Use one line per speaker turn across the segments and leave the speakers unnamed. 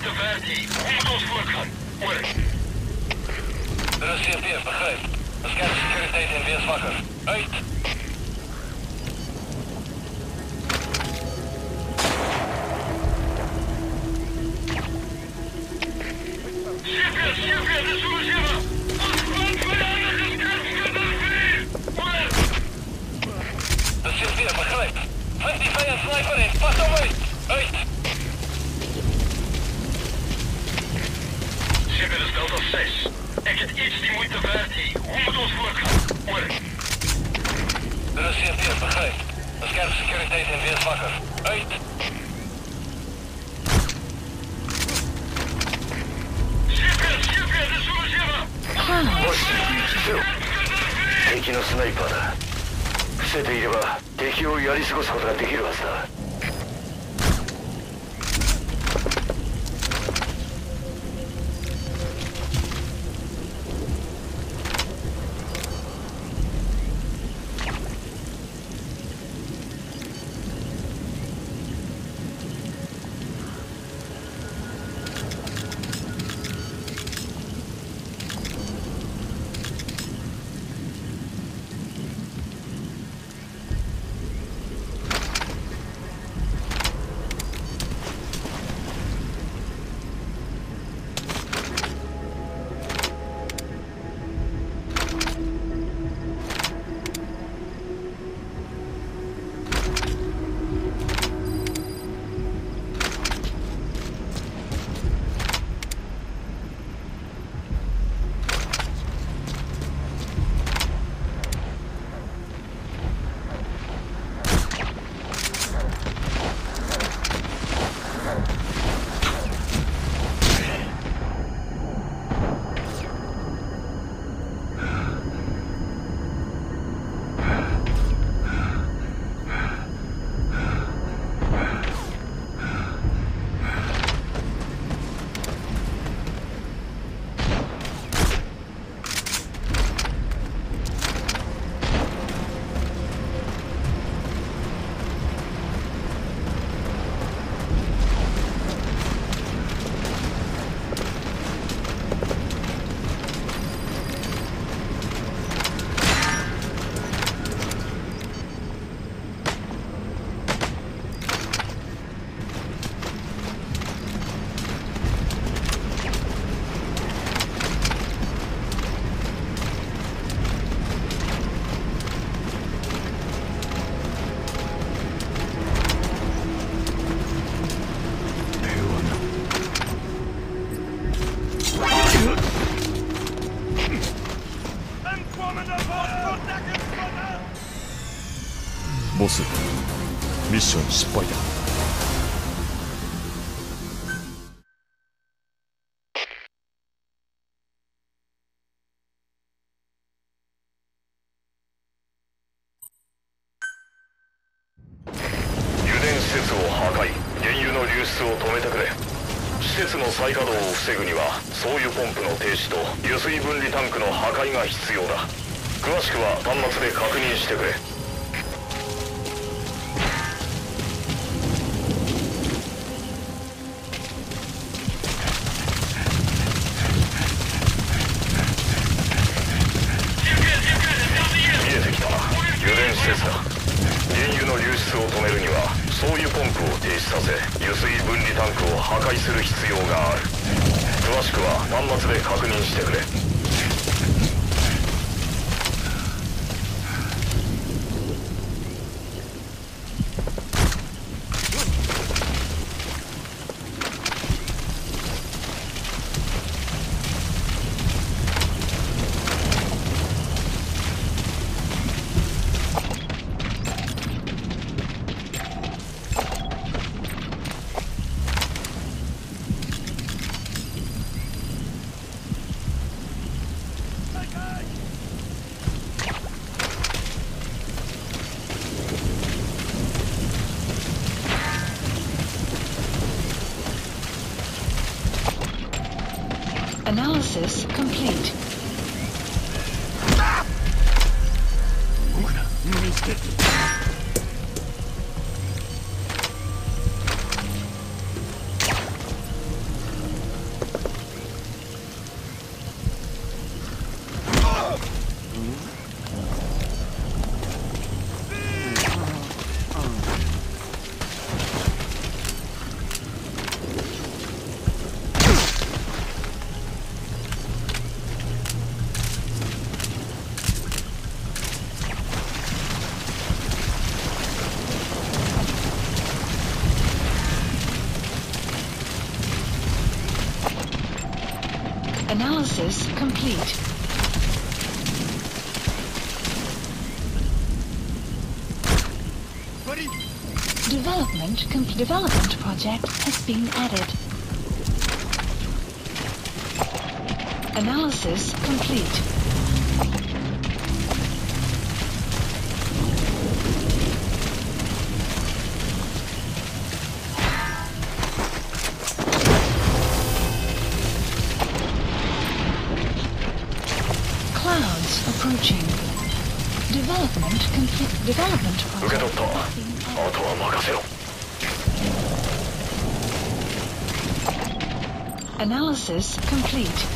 meter ver die. 100 ons voortgang. Work. Rustig weer, begrijp. De scan security en weer zwakker. Uit. Begrijp. Vind die vijand sniper in.
敵のスナイパーだ。伏せていれば敵をやり過ごすことができるはずだ。
ボス。ミッション失敗だ。
油田施設を破壊。原油の流出を止めてくれ。施設の再稼働を防ぐには送油ポンプの停止と油水分離タンクの破壊が必要だ。詳しくは端末で確認してくれ。装油ポンプを停止させ油水分離タンクを破壊する必要がある。詳しくは端末で確認してくれ。
Analysis complete. ア Analysis complete. Ready. Development, development project has been added. Analysis complete.
analysis
complete.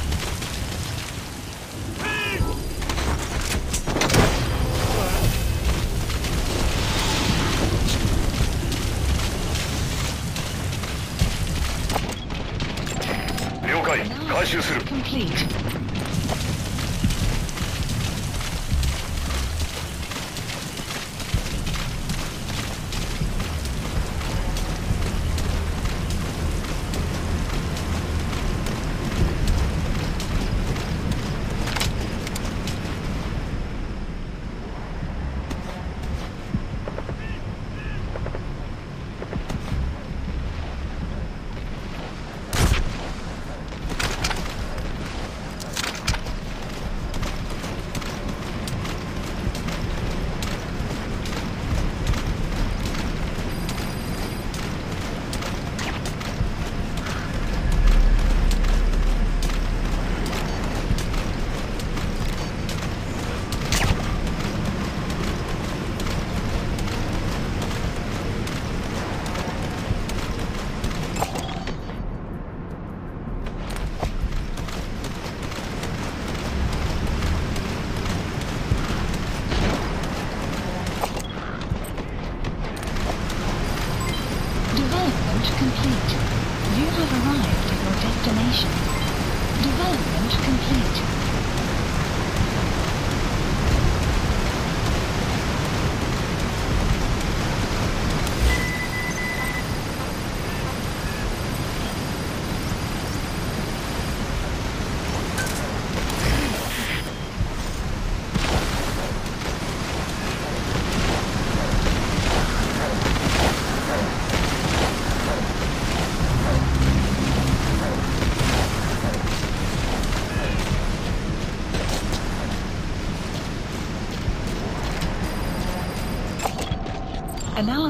Complete.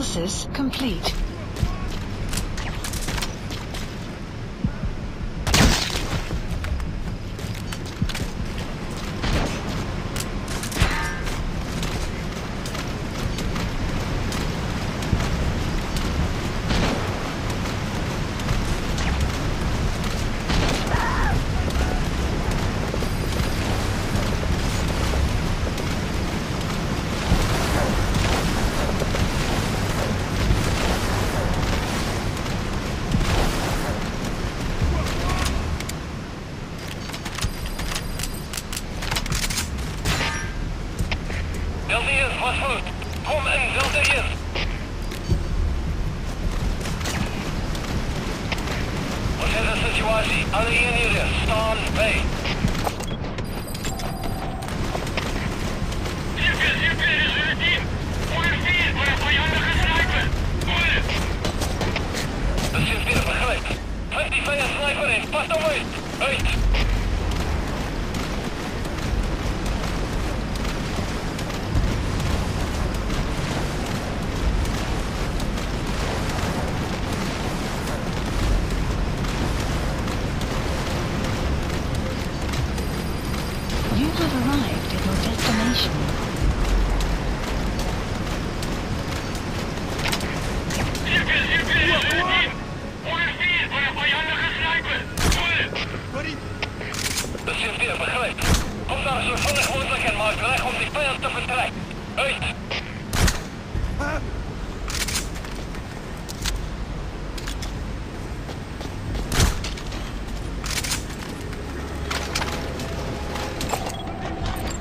Analysis complete.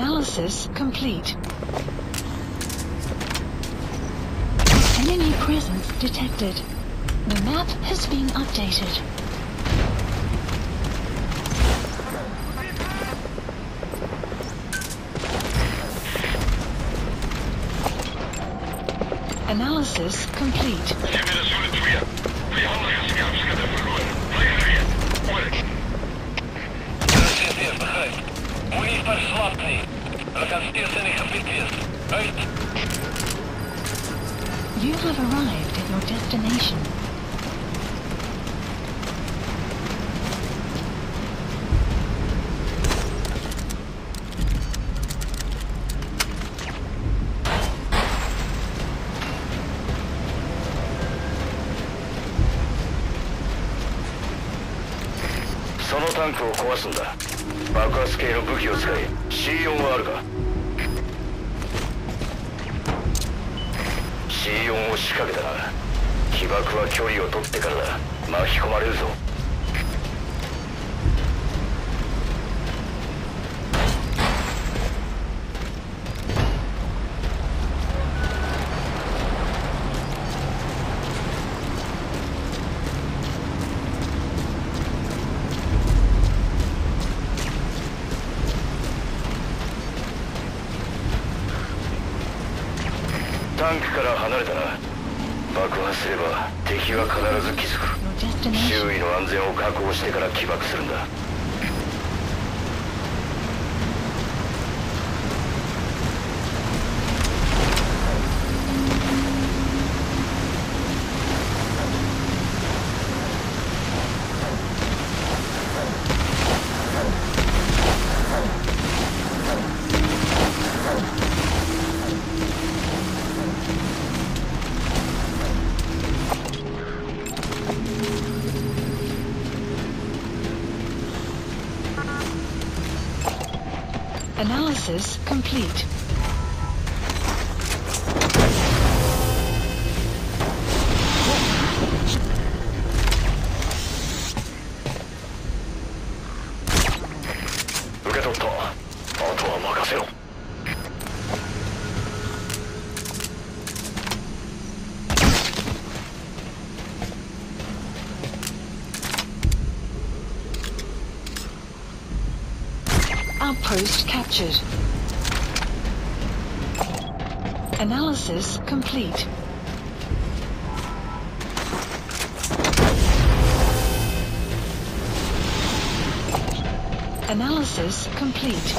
Analysis complete. Enemy presence detected. The map has been updated. Analysis complete.
Moet niet verslapt niet. We gaan stilzinnig gebied wezen. Uit.
You have arrived at your destination.
.そのタンクを壊すんだ 爆発系の武器を使い C4 はあるか？C4 を仕掛けたな起爆は距離を取ってからだ。巻き込まれるぞタンクから離れたな爆破すれば敵は必ず気づく
Your destination.
周囲の安全を確保してから起爆する
Analysis complete.「Outpost captured. Analysis complete. Analysis complete.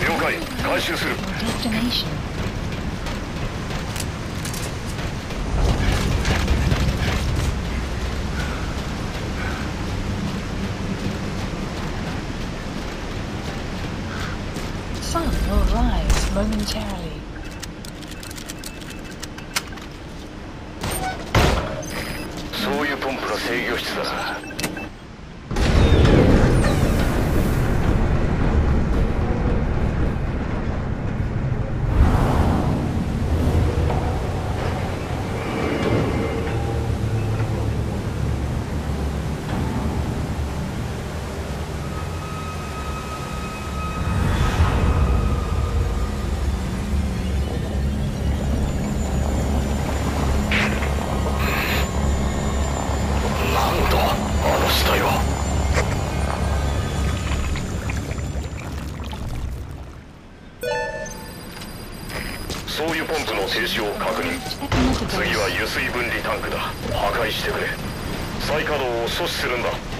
了解回収する
Your destination. rise momentarily.
そういうポンプの 制御室だ 油ポンプの停止を確認。次は油水分離タンクだ。破壊してくれ。再稼働を阻止するんだ。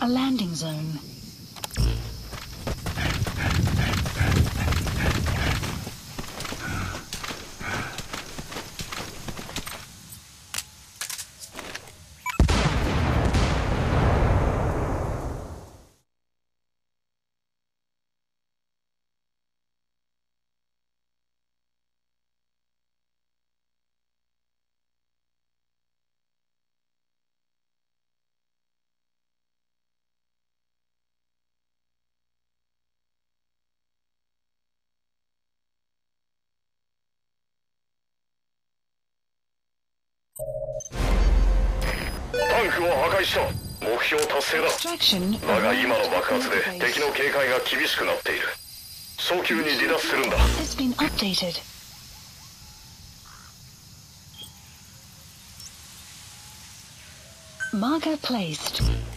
A landing zone.
ランクを破壊した目標達成だ。だが今の爆発で敵の警戒が厳しくなっている。早急に離脱するんだ。
Marker placed.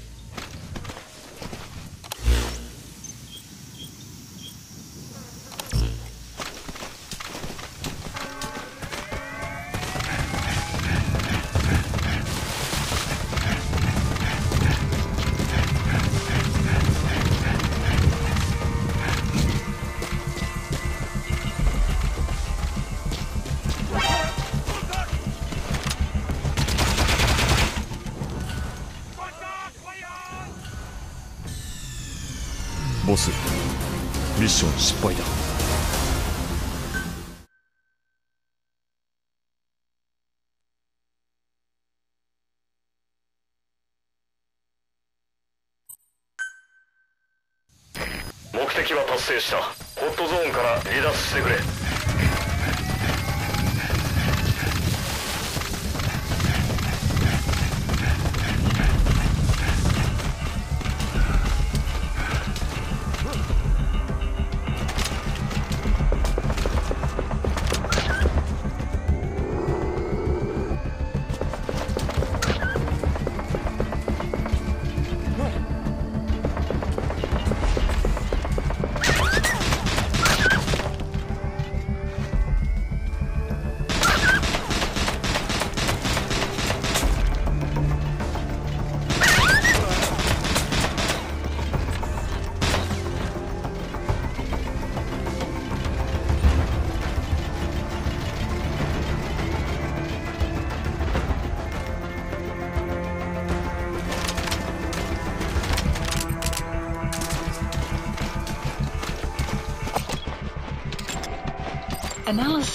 目的は達成した。ホットゾーンから離脱してくれ。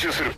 Хочу
сыр.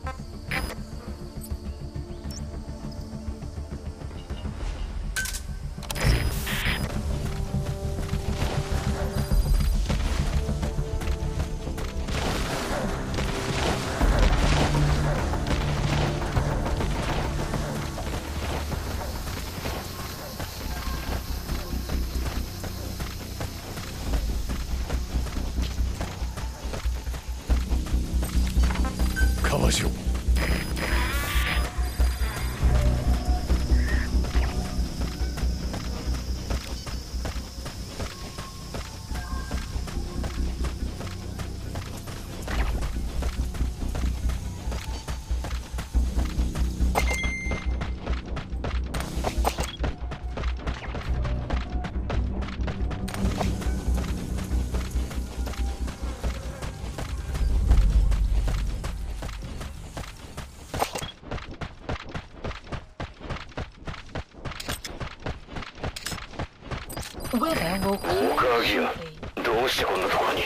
どうしてこんなところに？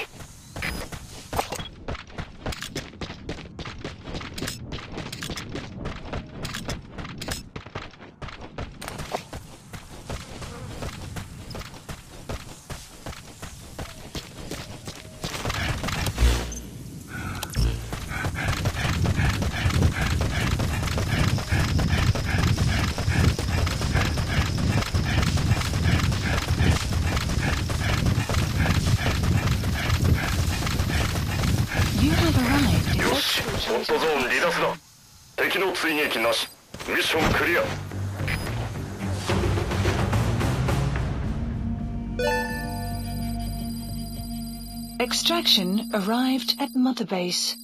追撃なしミッションクリア
Extraction arrived at Mother Base.
よしミッション完了だボ